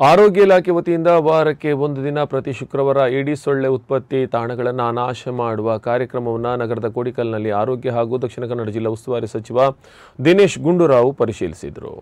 ಆರೋಗ್ಯ ಇಲಾಖೆ ವತಿಯಿಂದ ವಾರಕ್ಕೆ ಒಂದು ದಿನ ಪ್ರತಿ ಶುಕ್ರವಾರ ಇಡಿ ಸೊಳ್ಳೆ ಉತ್ಪತ್ತಿ ತಾಣಗಳನ್ನು ನಾಶ ಮಾಡುವ ಕಾರ್ಯಕ್ರಮವನ್ನು ನಗರದ ಕೋಡಿಕಲ್ನಲ್ಲಿ ಆರೋಗ್ಯ ಹಾಗೂ ದಕ್ಷಿಣ ಕನ್ನಡ ಜಿಲ್ಲಾ ಉಸ್ತುವಾರಿ ಸಚಿವ ದಿನೇಶ್ ಗುಂಡೂರಾವ್ ಪರಿಶೀಲಿಸಿದರು.